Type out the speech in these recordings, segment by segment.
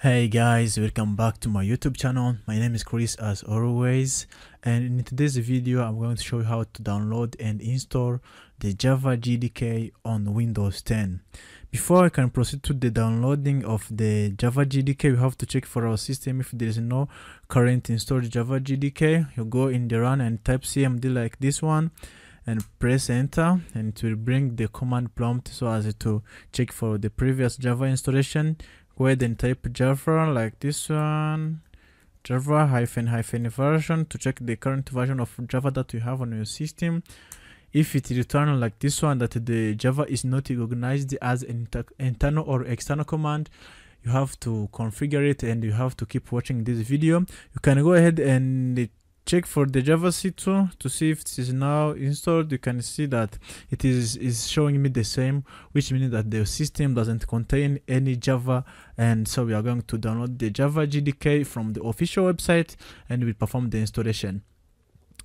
Hey guys, welcome back to my YouTube channel. My name is Chris as always and in today's video I'm going to show you how to download and install the Java JDK on Windows 10. Before I can proceed to the downloading of the Java JDK, we have to check for our system if there is no current installed Java JDK. You go in the run and type cmd like this one and press enter and it will bring the command prompt so as to check for the previous Java installation go ahead and type java like this one. Java hyphen hyphen version to check the current version of java that you have on your system. If it returns like this one that the java is not recognized as an internal or external command you have to configure it and you have to keep watching this video. You can go ahead and check for the java c2 to see if it is now installed. You can see that it is is showing me the same which means that the system doesn't contain any java. And so we are going to download the java jdk from the official website and we perform the installation.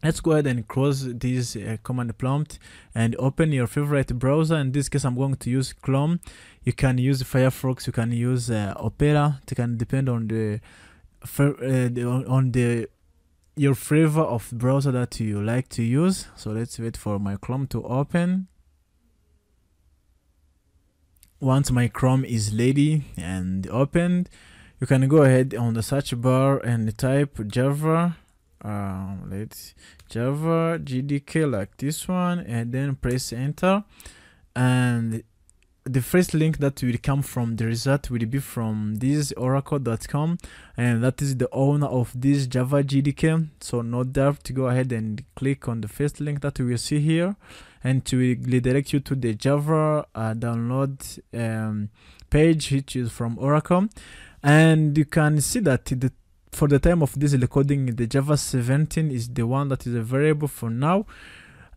Let's go ahead and close this uh, command prompt and open your favorite browser. In this case i'm going to use chrome. You can use firefox you can use uh, opera. It can depend on the, uh, the on the your flavor of browser that you like to use. So let's wait for my chrome to open. Once my chrome is ready and opened you can go ahead on the search bar and type java uh, let's java jdk like this one and then press enter. And the first link that will come from the result will be from this oracle.com and that is the owner of this java jdk so no doubt to go ahead and click on the first link that we will see here and to redirect you to the java uh, download um, page which is from oracle. And you can see that the for the time of this recording the java 17 is the one that is available for now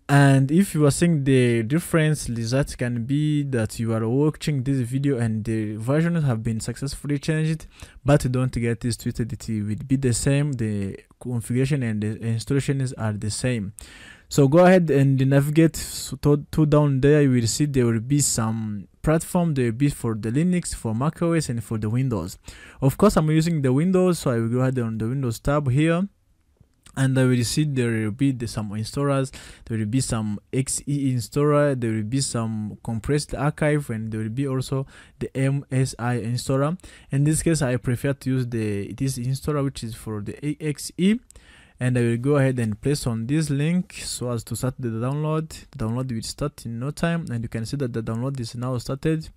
and if you are seeing the difference that can be that you are watching this video and the versions have been successfully changed but don't get this twisted. It will be the same. The configuration and the installations are the same. So go ahead and navigate to, to down there. You will see there will be some platform. There will be for the linux for macOS and for the windows. Of course i'm using the windows so i will go ahead on the windows tab here and I will see there will be the, some installers there will be some xe installer there will be some compressed archive and there will be also the msi installer. In this case i prefer to use the this installer which is for the exe and I will go ahead and place on this link so as to start the download. The download will start in no time and you can see that the download is now started.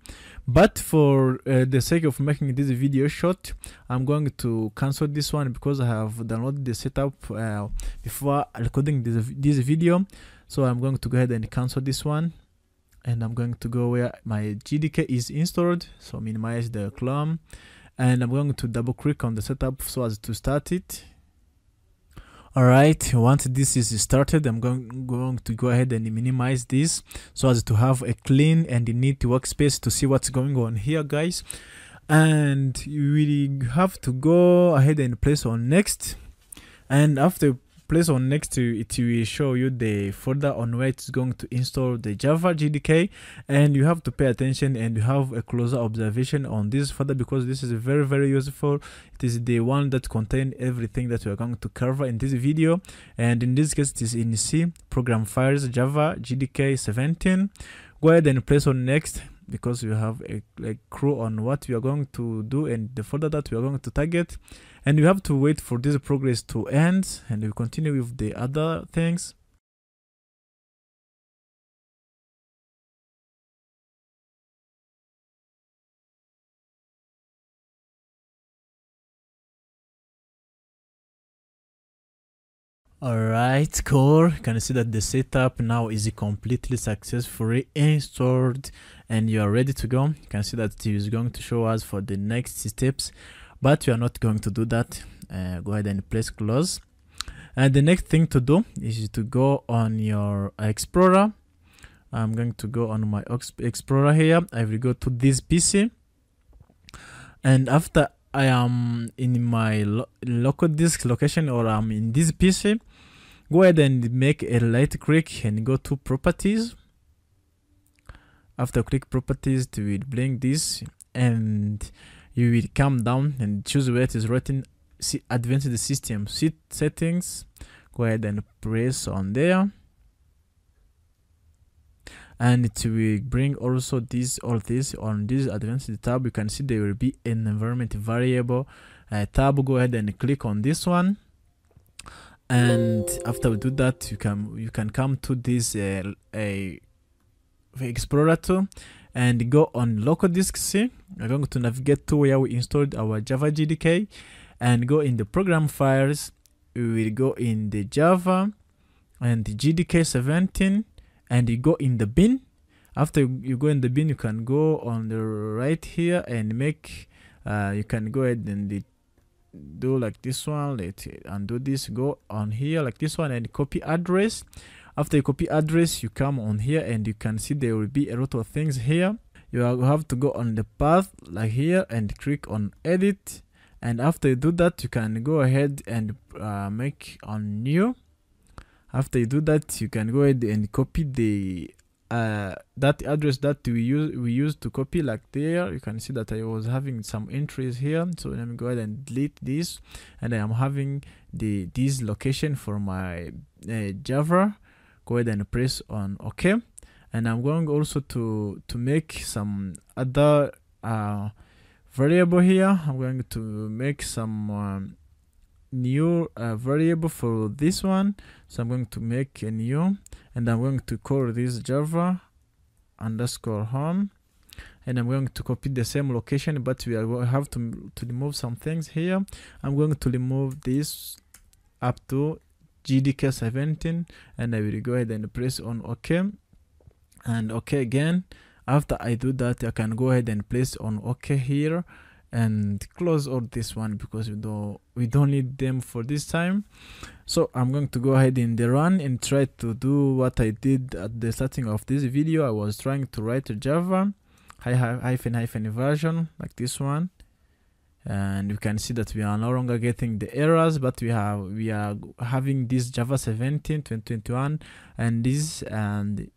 But for uh, the sake of making this video short, I'm going to cancel this one because I have downloaded the setup uh, before recording this, this video. So I'm going to go ahead and cancel this one and I'm going to go where my JDK is installed. So minimize the Chrome and I'm going to double click on the setup so as to start it all right once this is started i'm going, going to go ahead and minimize this so as to have a clean and neat workspace to see what's going on here guys. And we have to go ahead and place on next. And after place on next to it will show you the folder on where it's going to install the java jdk and you have to pay attention and you have a closer observation on this folder because this is very very useful. It is the one that contain everything that we are going to cover in this video. And in this case it is in c program files java jdk 17 go ahead and place on next because we have a, crew on what we are going to do and the folder that we are going to target. And you have to wait for this progress to end and we continue with the other things Alright. You can see that the setup now is completely successfully installed and you are ready to go. You can see that it is going to show us for the next steps? But we are not going to do that. Uh, go ahead and press close. And the next thing to do is to go on your explorer. I'm going to go on my explorer here. I will go to this pc and after i am in my lo local disk location or i'm in this pc go ahead and make a right click and go to properties. After click properties to bring this and you will come down and choose where it is written. See advanced system Set settings. Go ahead and press on there. And it will bring also this all this on this advanced tab. You can see there will be an environment variable uh, tab. Go ahead and click on this one and after we do that you can you can come to this uh, a explorer tool and go on local disk C. We're going to navigate to where we installed our Java JDK and go in the program files. We will go in the Java and the JDK 17 and you go in the bin. After you go in the bin, you can go on the right here and make, uh, you can go ahead and do like this one, let it undo this, go on here like this one and copy address. After you copy address you come on here and you can see there will be a lot of things here. You have to go on the path like here and click on edit. And after you do that you can go ahead and uh, make on new. After you do that you can go ahead and copy the uh, that address that we use we used to copy like there you can see that I was having some entries here. So let me go ahead and delete this. And I am having the this location for my uh, Java. Go ahead and press on OK. And I'm going also to to make some other uh, variable here. I'm going to make some um, new uh, variable for this one. So I'm going to make a new and I'm going to call this java underscore home. And I'm going to copy the same location but we are have to, to remove some things here. I'm going to remove this up to JDK 17 and I will go ahead and press on OK. And OK again. After I do that I can go ahead and place on OK here and close all this one because we don't we don't need them for this time. So i'm going to go ahead in the run and try to do what i did at the starting of this video. I was trying to write a java hyphen hyphen version like this one. And you can see that we are no longer getting the errors but we have we are having this java 17 2021 and this and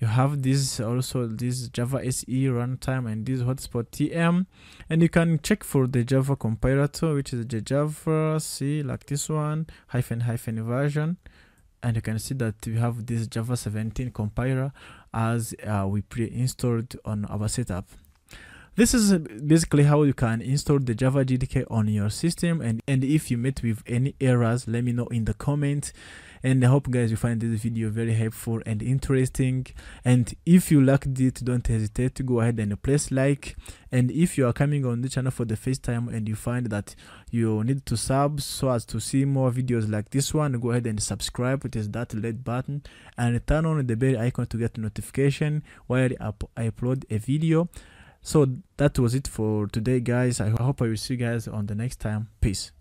you have this also this java se runtime and this hotspot tm and you can check for the java compiler which is the java c like this one hyphen hyphen version. And you can see that we have this java 17 compiler as uh, we pre-installed on our setup. This is basically how you can install the Java JDK on your system. And, and if you met with any errors, let me know in the comments. And I hope guys you find this video very helpful and interesting. And if you liked it, don't hesitate to go ahead and press like. And if you are coming on the channel for the first time and you find that you need to sub so as to see more videos like this one, go ahead and subscribe. It is that red button and turn on the bell icon to get notification while I upload a video so that was it for today guys i hope i will see you guys on the next time peace